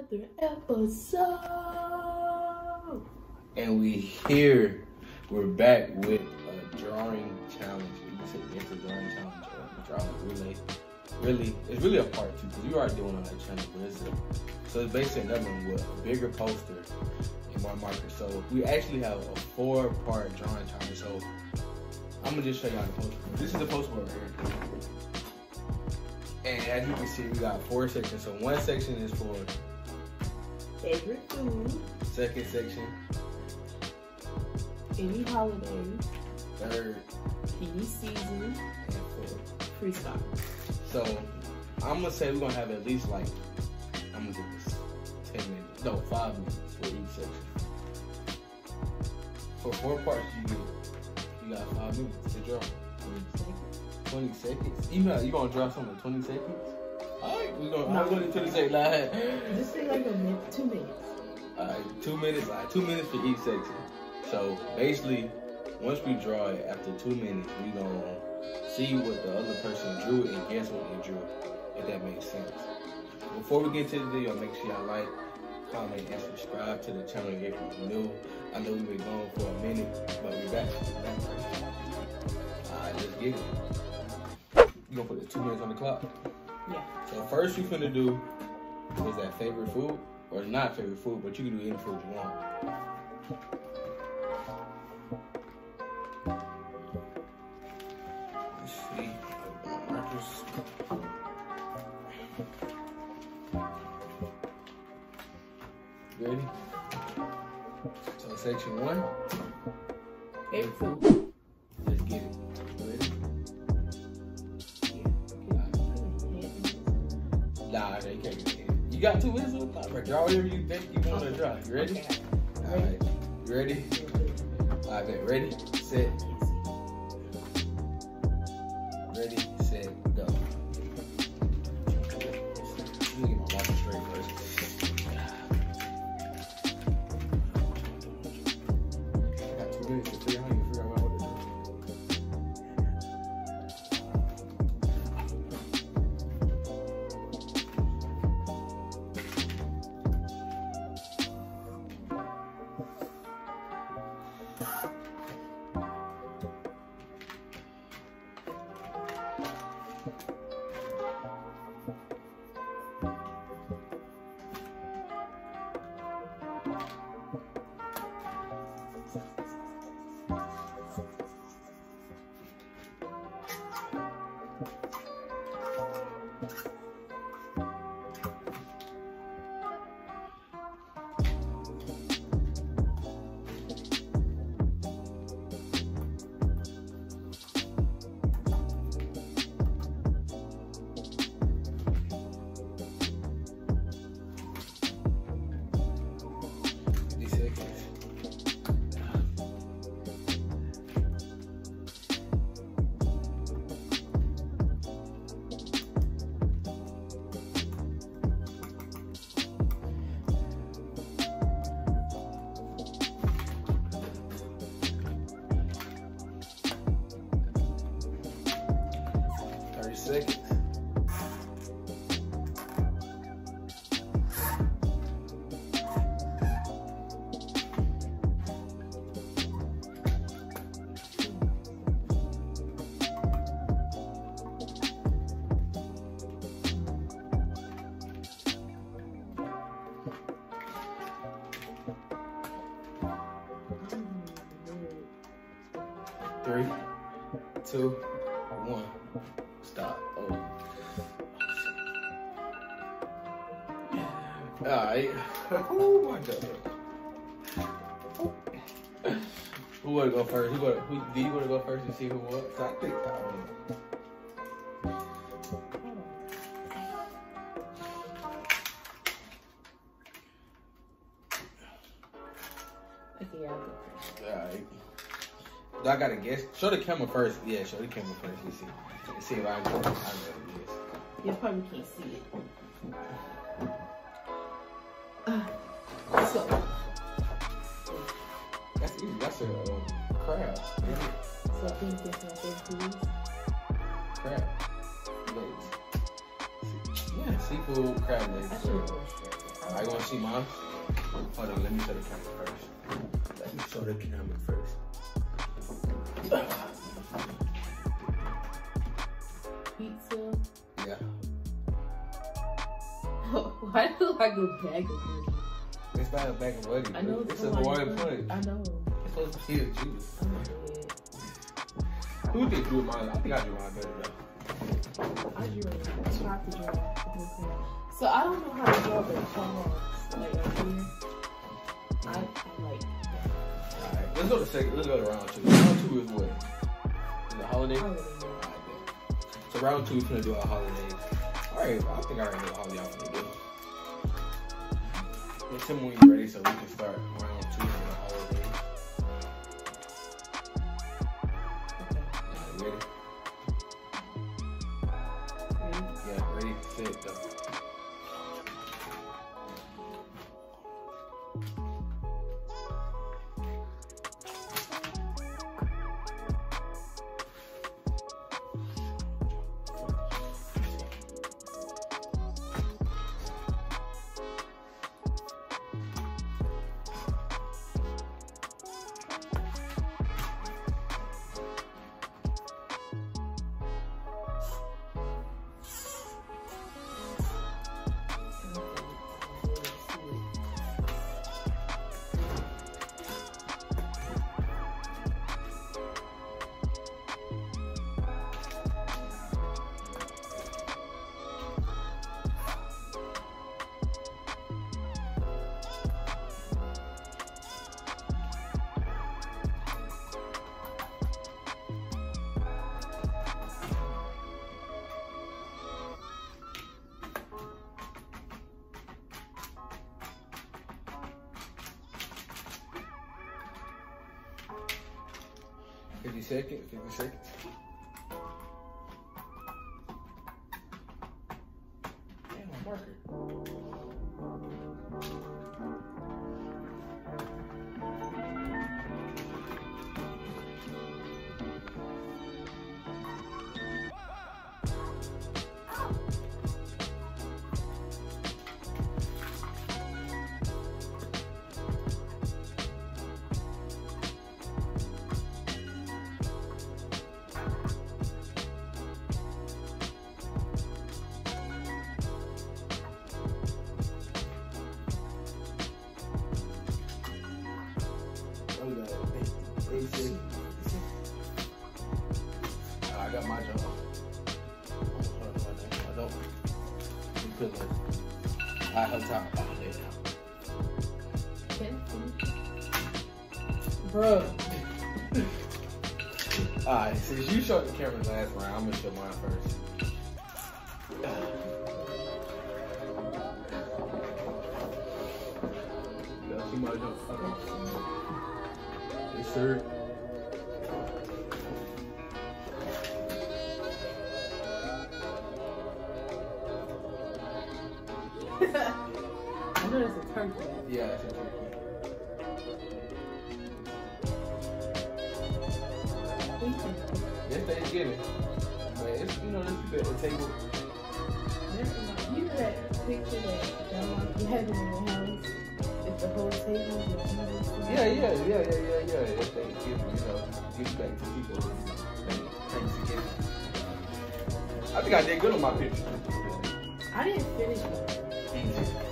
another episode. And we here. We're back with a drawing challenge. It's a drawing challenge or drawing relay. Really, it's really a part two because we are doing on that channel, but it's a, so it's basically another one with a bigger poster and more markers. So we actually have a four part drawing challenge. So I'm gonna just show y'all the poster. This is the poster right here. And as you can see, we got four sections. So one section is for Favorite food, second section, any holiday, third, any season, and fourth. freestyle. So I'm gonna say we're gonna have at least like I'm gonna give this ten minutes, no five minutes for each section. For four parts, you get you got five minutes to draw. Twenty seconds. You know you gonna draw something in twenty seconds? All right, we gonna. I'm gonna twenty seconds. All right. Just say like a minute, two minutes. All right, two minutes. All right, two minutes for each section. So basically, once we draw it, after two minutes, we gonna see what the other person drew and guess what they drew, if that makes sense. Before we get to the video, make sure y'all like, comment, and subscribe to the channel if you're new. I know we've been going for a minute, but we're back. We're back. Alright, let's get it. You gonna put the two minutes on the clock? Yeah. So first you finna do is that favorite food, or not favorite food, but you can do any food you want. Ready? So section one, Favorite food. Nah, they can't. You got two whistles? on the. Right? Draw whatever you think you want to draw. You ready? Okay. All right. You ready? All right, bet. Ready, set, Three, two, one. Stop. Oh. Alright. Oh my god. Who wanna go first? Who wanna, who, do you wanna go first and see who won? I think I. Show the camera first. Yeah, show the camera first. Let's see. Let's see if I can I know what it is. You probably can't see it. Uh, so, That's easy. That's a um, crab. so I think this my favorite. Crab legs. Yeah, seafood crab legs. I should have gone straight. Alright, you wanna see mine? Hold on, let me show the camera first. Let me show the camera first. Why do you like a bag of money? It's not a bag of money. I know it's for a Hawaiian punch. I know. It's supposed to be a juice. I'm dead. Who did do mine? I think I drew mine better though. I drew it. I tried to draw. it. So I don't know how to draw the palms like up here. I, I like Alright, let's go to second. Let's go to round two. Round two is what? Is it holiday? I Alright, bet. So round two is gonna do our holiday. Alright, I think I already know what holiday I'm gonna do. Me when you're ready so we can start round two Fifty seconds, fifty seconds. Damn, since you showed the camera last round, I'm gonna show mine first. Y'all see my? Yes, sir. I know that's a turkey. Yeah, table. You know that picture that had in your house? It's the whole table. Yeah, yeah, yeah, yeah, yeah, yeah. It's Thanksgiving, you know, give back to people. Thanksgiving. I think I did good on my picture. I didn't finish it.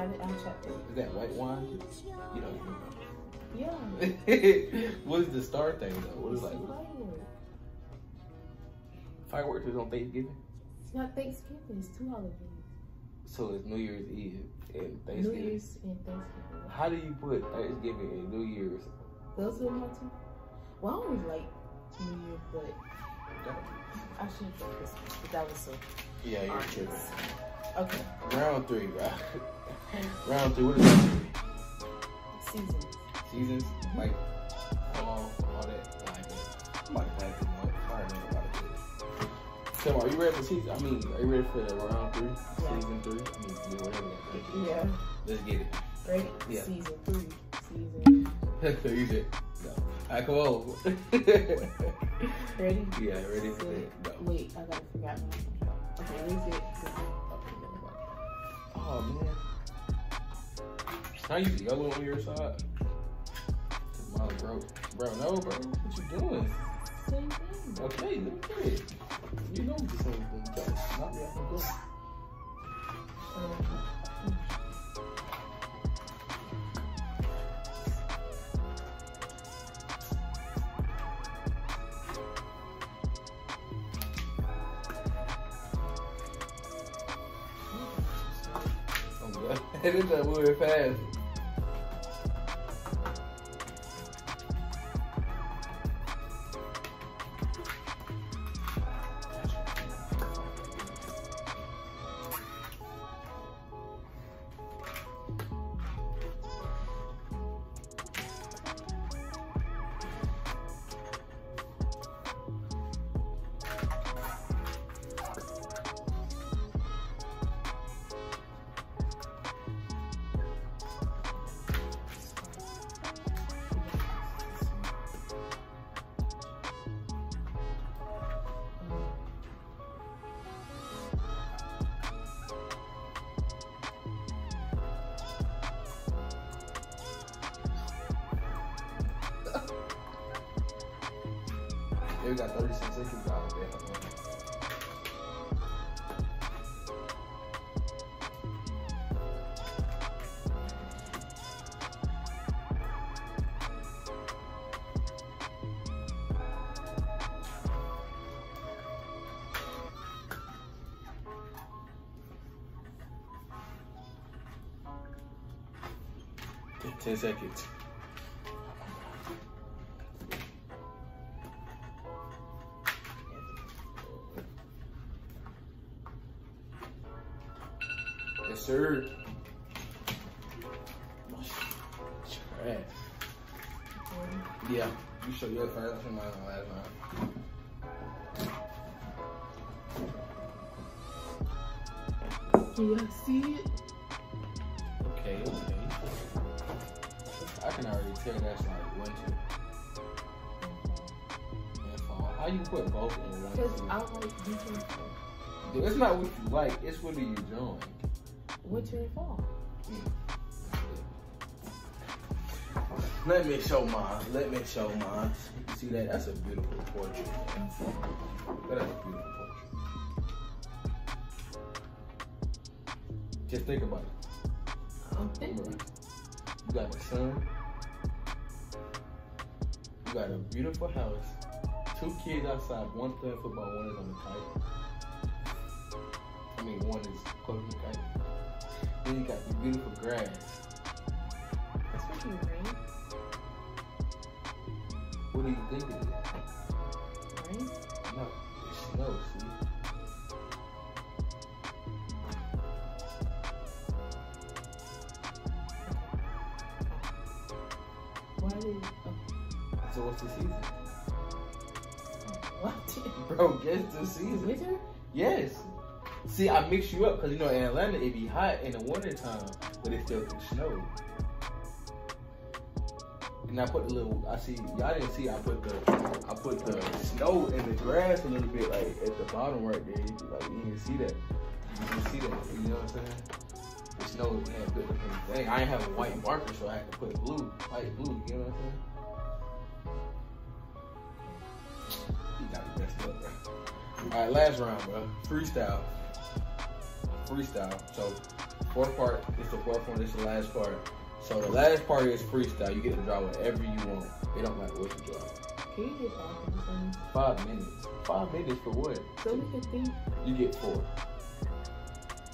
I didn't, I checked it. Is that white wine? You don't Yeah. even know. what is the star thing though? What is like Fireworks. is on Thanksgiving? It's not Thanksgiving. It's two holidays. So it's New Year's Eve and Thanksgiving. New. Year's and Thanksgiving. How do you put Thanksgiving and New Year's? Those are my two. Well, I always like New Year, but I should have done this. But that was so. Yeah, you're obvious. Okay. Round three, bro. Round three. What is that? Seasons. Seasons? Like fall, all that. Like it, man. I don't know about it. Tim, are you ready for season? I mean, are you ready for the round three? Yeah. Season three? I mean, yeah, whatever that is. Yeah. Let's get it. Ready? Yeah. Season three. Season. you said, no. Alright, come on. Ready? yeah, ready for that. No. Wait, I gotta figure out Okay, where's it? Oh man. How you yellow on your side? Mine broke. Bro, no, bro. What you doing? Same thing. Okay, look at it. You know the same thing. Just Not me off the go. Um, We got 36 seconds out there. Ten seconds. Your first. I show mine last round. Do you see it? Okay, okay. I can already tell that's like winter and fall. How you put both in one? Because? I like winter and fall. It's not what you like. It's what are you doing? Winter and fall. Let me show mine. Let me show mine. See that? That's a beautiful portrait. That is a beautiful portrait. Just think about it. I'm thinking. You got the sun. You got a beautiful house. Two kids outside. One playing football. One is on the kite. I mean, one is holding the kite. Then you got the beautiful grass. Especially rain. What do you think it is? Rain? No, it's snow. See. Why did oh, So what's the season? what? Bro, guess the season. Winter? Yes. See, I mix you up because you know in Atlanta it be hot in the wintertime, but it still can snow. And I put the little, I see y'all didn't see. I put the, I put the snow in the grass a little bit, like at the bottom right there. Like you can see that. You can see that. You know what I'm saying? The snow put the thing. I ain't have a white marker, so I had to put blue, white blue. You know what I'm saying? You got me messed up, bro. All right, last round, bro. Freestyle. Freestyle. So, fourth part is the fourth one. Is the last part. So the last part is freestyle. You get to draw whatever you want. It don't matter what you draw. Can you get five minutes? Five minutes. Five minutes for what? So we can think. You get four.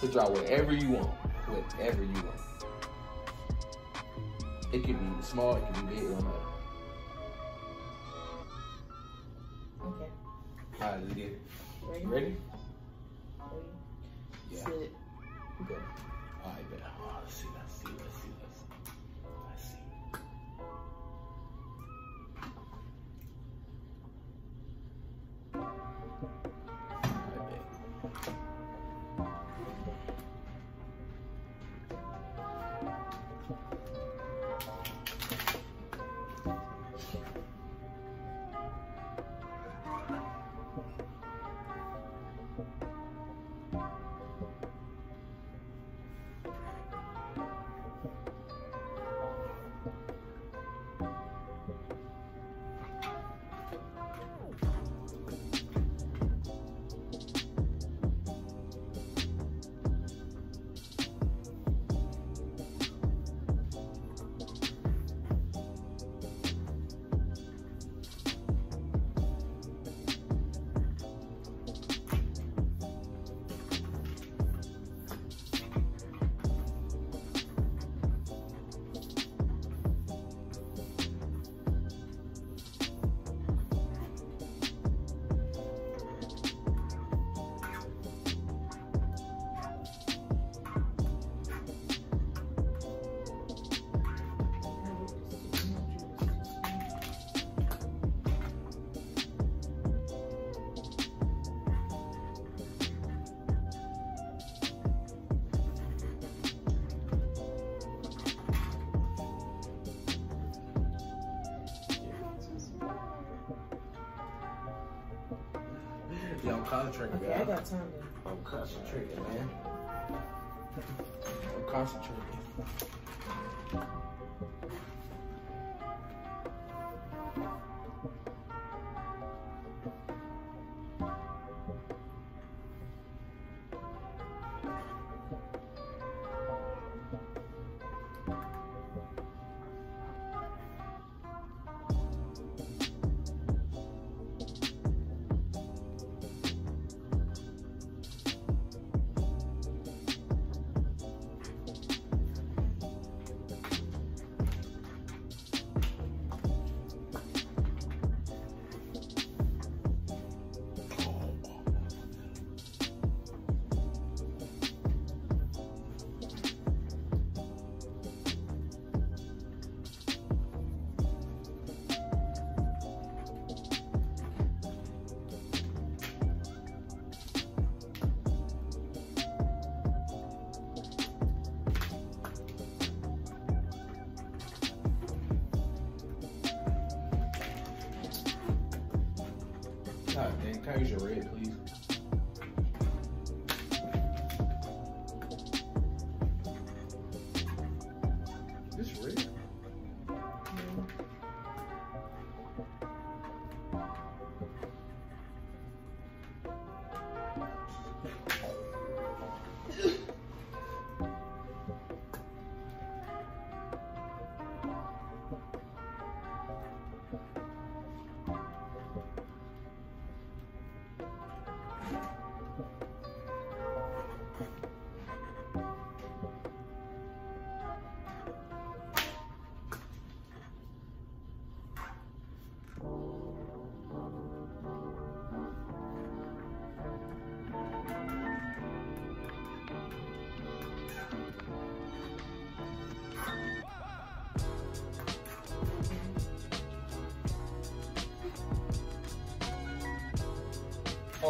To draw whatever you want. Whatever you want. It can be small, it can be big, it don't matter. Okay. Alright, let's get it. Ready? Ready? Ready? Yeah. Sit. Go. Alright, bet. Oh, let's see, I got time to. I'm concentrating, man. I'm concentrating.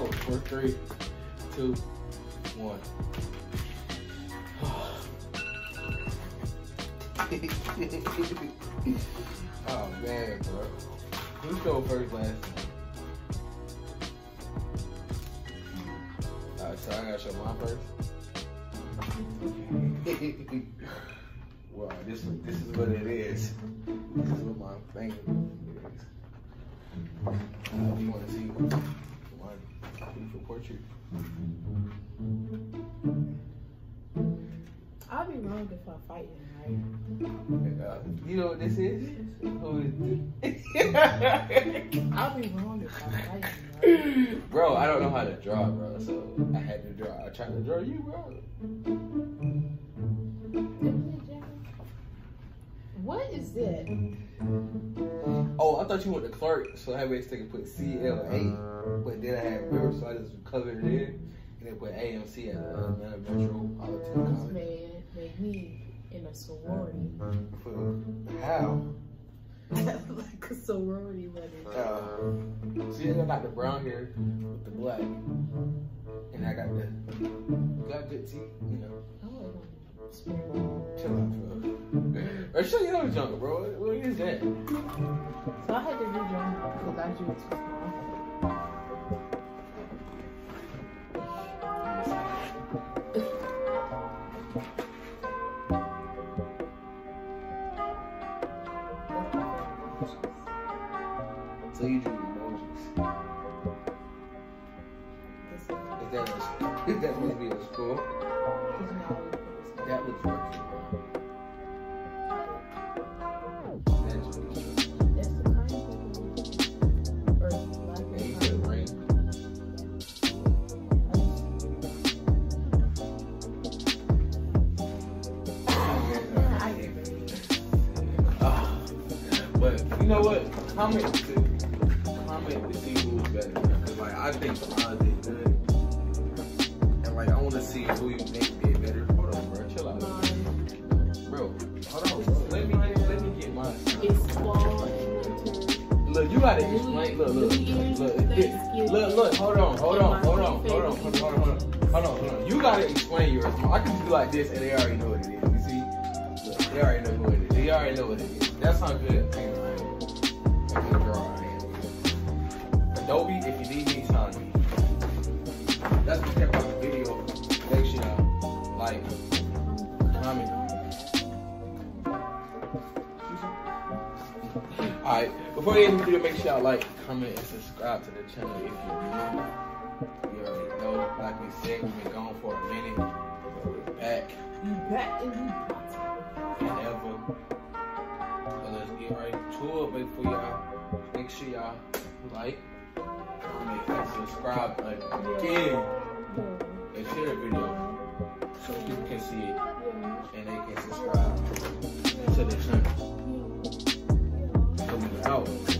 Oh, four, three, two, one. oh man, bro. Who's going first last time? Alright, so I gotta show mine first. wow, this this is what it is. This is what my thing is. You want to see beautiful portrait? I'll be wrong if I fight him, right? Uh, you know what this is? Who is this? I'll be wrong if I fight him, right? bro, I don't know how to draw, bro. So I had to draw. I tried to draw you, bro. What is that? Oh, I thought you went to Clark, so I had to take and put C L A, but then I had river, so I just covered it in, and then put AMC at uh, Atlanta Metro Politics This man made me in a sorority. For how? like a sorority letter. Uh, see, I got the brown hair with the black, and I got the got good teeth, you know. I want to spend Chill out, bro. Or show you was younger, bro. What, is that? So I had to redraw because I drew too small. But you know what? Comment to comment to see who's better. Cause like I think Nas did good, and like I want to see who you think did better. Hold on, bro. Chill out, bro. Hold on, bro. Let me get, let me get mine. It's. Look, you gotta explain. Look, look, look, look, look, look. Hold on, hold on, hold on, hold on, hold on, hold on, hold on. Hold on, hold on. You gotta explain yours. I can just do like this, and they already know what it is. You see, look, they already know who it is already know what it is. That's not good. Adobe, if you need me, sign me. That's the tip of the video. Make sure you like, comment. Alright, before you end the video, make sure y'all like, comment, and subscribe to the channel if you're new. You already know, like we said, we've been gone for a minute, but we're back. You back and you back. Whenever get right to it. But before y'all, make sure y'all like, comment, and subscribe again. And share the video so people can see it and they can subscribe to the channel. So we out.